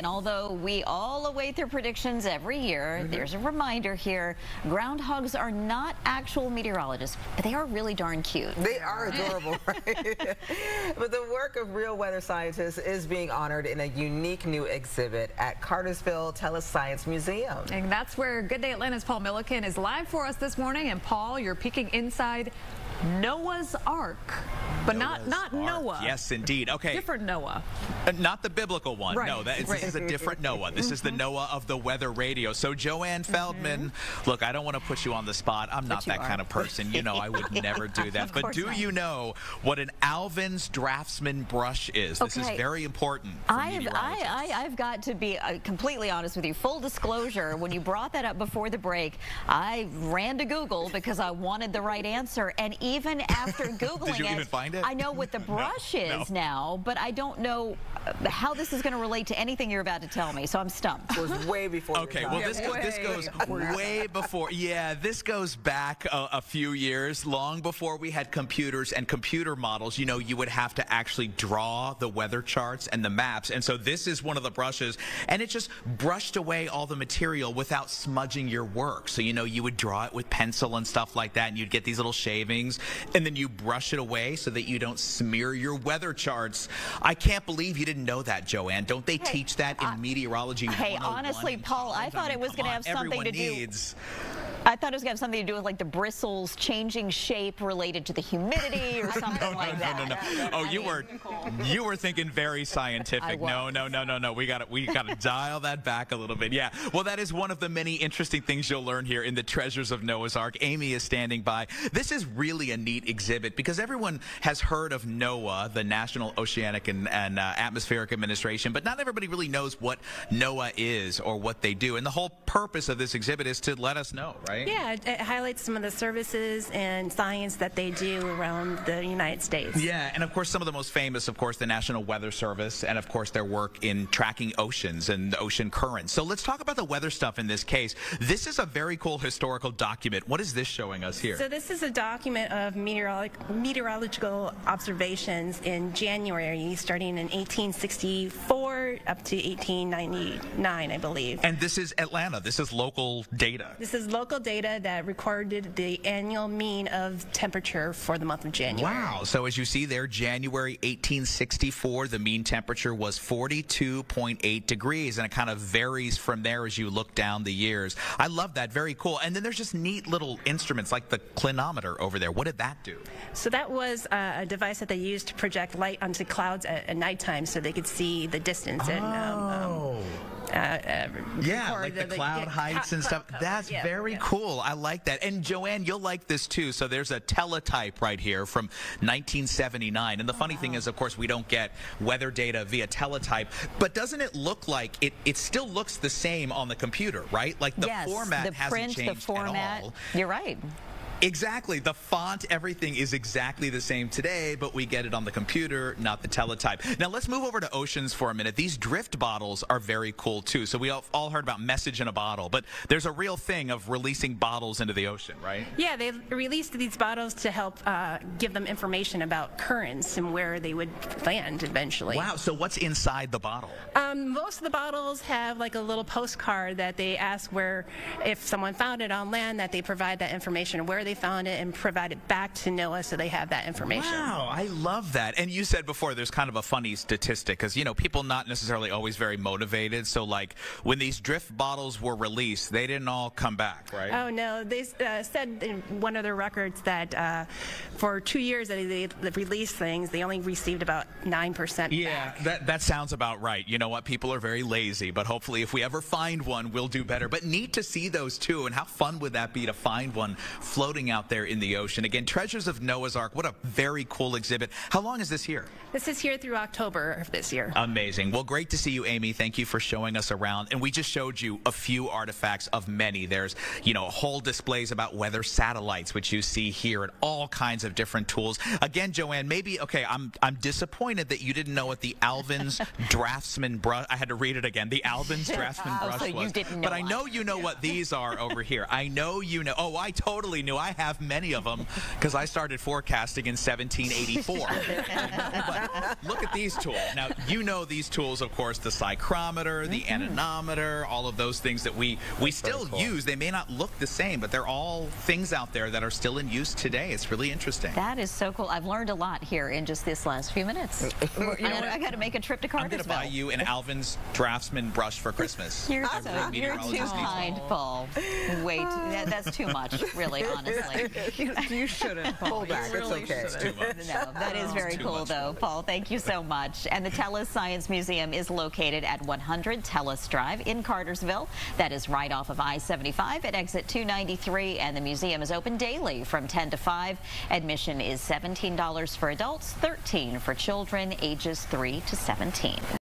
And although we all await their predictions every year, mm -hmm. there's a reminder here. Groundhogs are not actual meteorologists, but they are really darn cute. They are adorable, right? but the work of real weather scientists is being honored in a unique new exhibit at Cartersville Tellus Science Museum. And that's where Good Day Atlanta's Paul Milliken is live for us this morning. And Paul, you're peeking inside NOAA's Ark. But Noah's not not Ark. Noah. Yes, indeed. Okay. Different Noah. Uh, not the biblical one. Right. No, that is, right. this is a different Noah. This is the mm-hmm. NOAA of the weather radio. So Joanne mm-hmm. Feldman, mm -hmm. look, I don't want to put you on the spot. I'm not that are. kind of person. You know, I would never do that. but do not. you know what an Alvin's Draftsman brush is? Okay. This is very important. I've, I, I, I've got to be uh, completely honest with you. Full disclosure, when you brought that up before the break, I ran to Google because I wanted the right answer. And even after Googling Did you it, even find it? I know what the brush no, is no. now, but I don't know uh, how this is going to relate to anything you're about to tell me, so I'm stumped. It was way before Okay, well, this, go, this goes way before. Yeah, this goes back a, a, few years, long before we had computers and computer models. You know, you would have to actually draw the weather charts and the maps, and so this is one of the brushes, and it just brushed away all the material without smudging your work. So, you know, you would draw it with pencil and stuff like that, and you'd get these little shavings, and then you brush it away so that you don't smear your weather charts. I can't believe you didn't know that, Joanne. Don't they hey, teach that in uh, meteorology? Hey, honestly, Paul, I thought it was going to have something to needs. I thought it was going to have something to do with like the bristles changing shape related to the humidity or something no, like no, that. No, no, no. Oh, you were you were thinking very scientific. No, no, no, no, no. We got to we got to dial that back a little bit. Yeah. Well, that is one of the many interesting things you'll learn here in the Treasures of NOAA's Ark. Amy is standing by. This is really a neat exhibit because everyone has heard of NOAA, the National Oceanic and, and uh, Atmospheric Administration, but not everybody really knows what NOAA is or what they do. And the whole purpose of this exhibit is to let us know, right? Right? Yeah, it, it highlights some of the services and science that they do around the United States. Yeah, and of course, some of the most famous, of course, the National Weather Service, and of course, their work in tracking oceans and ocean currents. So let's talk about the weather stuff in this case. This is a very cool historical document. What is this showing us here? So this is a document of meteorolog meteorological observations in January, starting in 1864 up to 1899, I believe. And this is Atlanta. This is local data. This is local data that recorded the annual mean of temperature for the month of January. Wow. So as you see there, January 1864, the mean temperature was 42.8 degrees, and it kind of varies from there as you look down the years. I love that. Very cool. And then there's just neat little instruments like the clinometer over there. What did that do? So that was uh, a device that they used to project light onto clouds at, at nighttime so they could see the distance. Oh. And, um, um, uh, uh, yeah, like the, the cloud heights and stuff. That's yeah, very yeah. cool. I like that. And Joanne, you'll like this too. So there's a teletype right here from 1979. And the funny wow. thing is, of course, we don't get weather data via teletype, but doesn't it look like it? It still looks the same on the computer, right? Like the yes, format the hasn't print, changed the format. at all. You're right. Exactly. The font, everything is exactly the same today, but we get it on the computer, not the teletype. Now let's move over to oceans for a minute. These drift bottles are very cool too. So we all, heard about message in a bottle, but there's a real thing of releasing bottles into the ocean, right? Yeah, they released these bottles to help uh, give them information about currents and where they would land eventually. Wow. So what's inside the bottle? Um, most of the bottles have like a little postcard that they ask where, if someone found it on land, that they provide that information where they found it and provide it back to NOAA so they have that information. Wow, I love that. And you said before there's kind of a funny statistic because, you know, people not necessarily always very motivated. So, like, when these drift bottles were released, they didn't all come back, right? Oh, no. They uh, said in one of their records that uh, for two years that they, they released things, they only received about 9% Yeah, back. that, that sounds about right. You know what? People are very lazy, but hopefully if we ever find one, we'll do better. But neat to see those too. And how fun would that be to find one floating floating out there in the ocean. Again, Treasures of NOAA's Ark. What a very cool exhibit. How long is this here? This is here through October of this year. Amazing. Well, great to see you, Amy. Thank you for showing us around. And we just showed you a few artifacts of many. There's, you know, whole displays about weather satellites, which you see here, and all kinds of different tools. Again, Joanne, maybe okay. I'm I'm disappointed that you didn't know what the Alvin's Draftsman brush. I had to read it again. The Alvin's oh, Draftsman oh, brush so was. but I know you know what these are over here. I know you know. Oh, I totally knew. I have many of them because I started forecasting in 1784. but look at these tools. Now, you know these tools, of course, the psychrometer, the Mm-hmm. anemometer, all of those things that we, we still cool. use. They may not look the same, but they're all things out there that are still in use today. It's really interesting. That is so cool. I've learned a lot here in just this last few minutes. I, got to make a trip to I'm going to buy you an Alvin's Draftsman brush for Christmas. You're Every so you're too meteorologist kind, Paul. Wait, that, that's too much, really, honestly. You, you shouldn't, Paul. Pull back, You it's really okay. shouldn't. Too much. No, that is very cool, much. though. Paul, thank you so much. And the Tellus Science Museum is located at 100 Tellus Drive in Cartersville. That is right off of I-75 at exit 293, and the museum is open daily from 10 to 5. Admission is $17 for adults, 13 for children ages 3 to 17.